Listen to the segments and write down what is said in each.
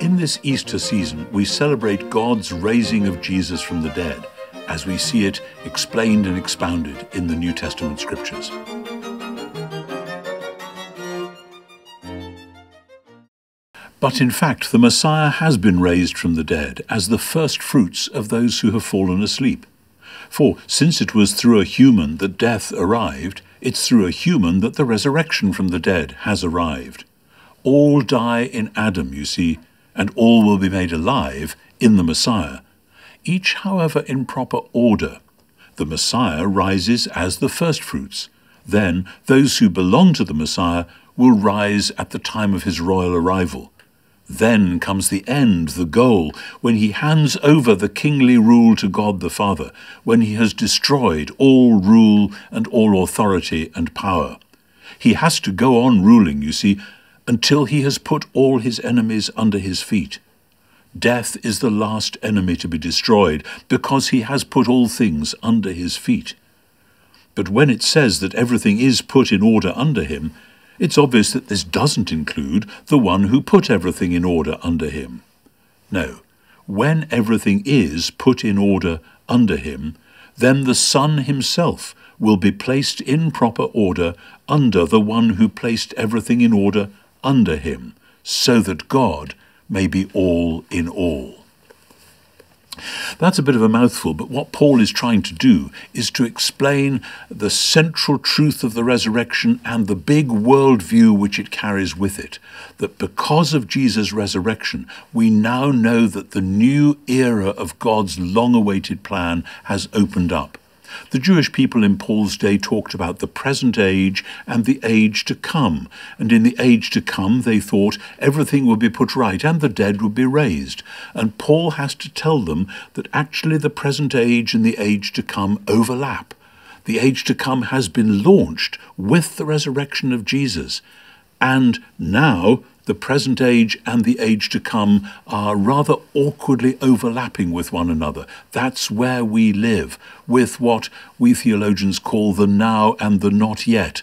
In this Easter season, we celebrate God's raising of Jesus from the dead, as we see it explained and expounded in the New Testament scriptures. But in fact, the Messiah has been raised from the dead as the first fruits of those who have fallen asleep. For since it was through a human that death arrived, it's through a human that the resurrection from the dead has arrived. All die in Adam, you see, and all will be made alive in the Messiah, each, however, in proper order. The Messiah rises as the firstfruits. Then those who belong to the Messiah will rise at the time of his royal arrival. Then comes the end, the goal, when he hands over the kingly rule to God the Father, when he has destroyed all rule and all authority and power. He has to go on ruling, you see, until he has put all his enemies under his feet. Death is the last enemy to be destroyed, because he has put all things under his feet. But when it says that everything is put in order under him, it's obvious that this doesn't include the one who put everything in order under him. No, when everything is put in order under him, then the Son himself will be placed in proper order under the one who placed everything in order under him, so that God may be all in all. That's a bit of a mouthful, but what Paul is trying to do is to explain the central truth of the resurrection and the big worldview which it carries with it. That because of Jesus' resurrection, we now know that the new era of God's long awaited plan has opened up. The Jewish people in Paul's day talked about the present age and the age to come, and in the age to come they thought everything would be put right and the dead would be raised. And Paul has to tell them that actually the present age and the age to come overlap. The age to come has been launched with the resurrection of Jesus. And now the present age and the age to come are rather awkwardly overlapping with one another. That's where we live, with what we theologians call the now and the not yet.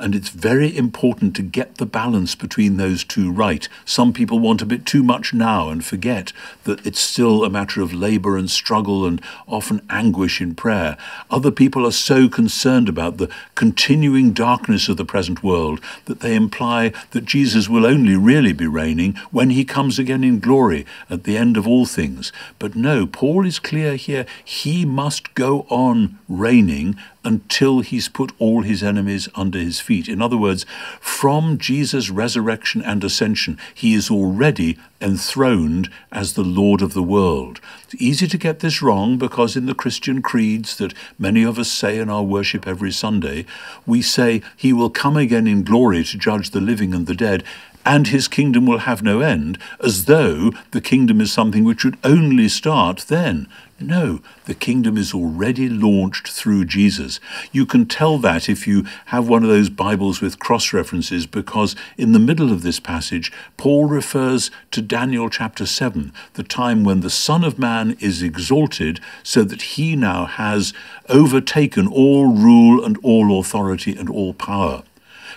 And it's very important to get the balance between those two right. Some people want a bit too much now and forget that it's still a matter of labour and struggle and often anguish in prayer. Other people are so concerned about the continuing darkness of the present world that they imply that Jesus will only really be reigning when he comes again in glory at the end of all things. But no, Paul is clear here. He must go on reigning until he's put all his enemies under his feet. In other words, from Jesus' resurrection and ascension, he is already enthroned as the Lord of the world. It's easy to get this wrong because in the Christian creeds that many of us say in our worship every Sunday, we say he will come again in glory to judge the living and the dead, and his kingdom will have no end, as though the kingdom is something which would only start then. No, the kingdom is already launched through Jesus. You can tell that if you have one of those Bibles with cross references, because in the middle of this passage, Paul refers to Daniel chapter 7, the time when the Son of Man is exalted, so that he now has overtaken all rule and all authority and all power.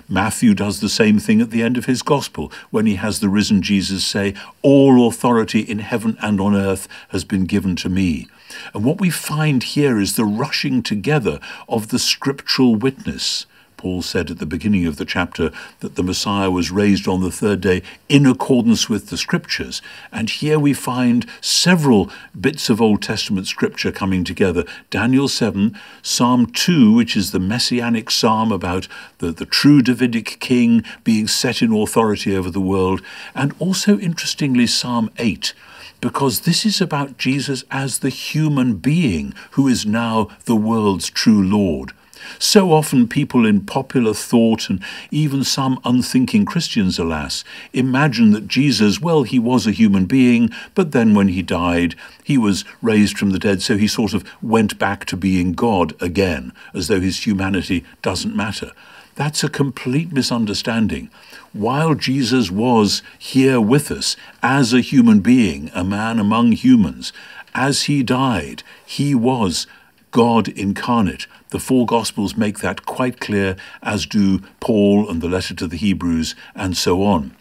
Matthew does the same thing at the end of his gospel when he has the risen Jesus say, All authority in heaven and on earth has been given to me. And what we find here is the rushing together of the scriptural witness. Paul said at the beginning of the chapter that the Messiah was raised on the third day in accordance with the scriptures. And here we find several bits of Old Testament scripture coming together. Daniel 7, Psalm 2, which is the messianic psalm about the, the true Davidic king being set in authority over the world, and also, interestingly, Psalm 8 because this is about Jesus as the human being who is now the world's true Lord. So often, people in popular thought, and even some unthinking Christians, alas, imagine that Jesus, well, he was a human being, but then when he died, he was raised from the dead, so he sort of went back to being God again, as though his humanity doesn't matter. That's a complete misunderstanding. While Jesus was here with us as a human being, a man among humans, as he died, he was God incarnate. The four Gospels make that quite clear, as do Paul and the letter to the Hebrews, and so on.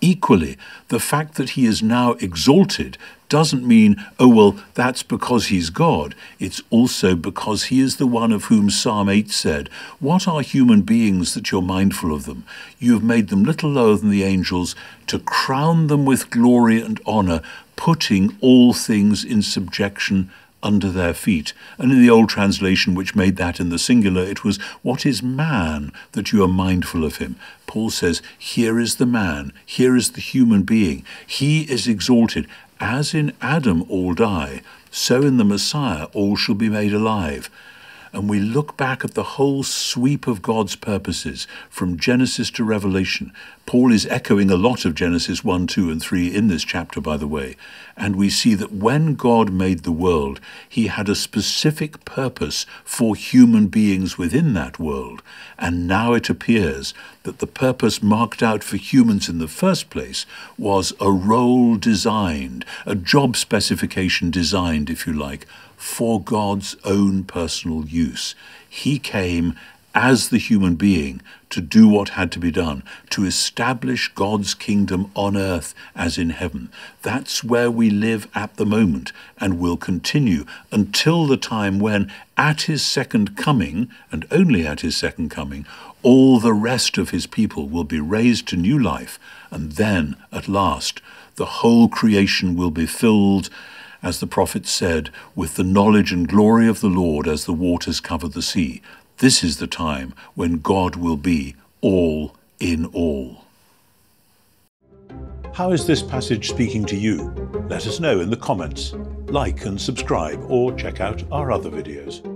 Equally, the fact that he is now exalted doesn't mean, oh, well, that's because he's God. It's also because he is the one of whom Psalm 8 said, What are human beings that you're mindful of them? You have made them little lower than the angels to crown them with glory and honour, putting all things in subjection under their feet. And in the old translation, which made that in the singular, it was, What is man that you are mindful of him? Paul says, Here is the man, here is the human being. He is exalted. As in Adam all die, so in the Messiah all shall be made alive and we look back at the whole sweep of God's purposes from Genesis to Revelation. Paul is echoing a lot of Genesis 1, 2, and 3 in this chapter, by the way. And we see that when God made the world, he had a specific purpose for human beings within that world. And now it appears that the purpose marked out for humans in the first place was a role designed, a job specification designed, if you like, for God's own personal use. He came as the human being to do what had to be done, to establish God's kingdom on earth as in heaven. That's where we live at the moment and will continue until the time when, at his second coming, and only at his second coming, all the rest of his people will be raised to new life, and then, at last, the whole creation will be filled as the prophet said, with the knowledge and glory of the Lord as the waters cover the sea. This is the time when God will be all in all. How is this passage speaking to you? Let us know in the comments. Like and subscribe or check out our other videos.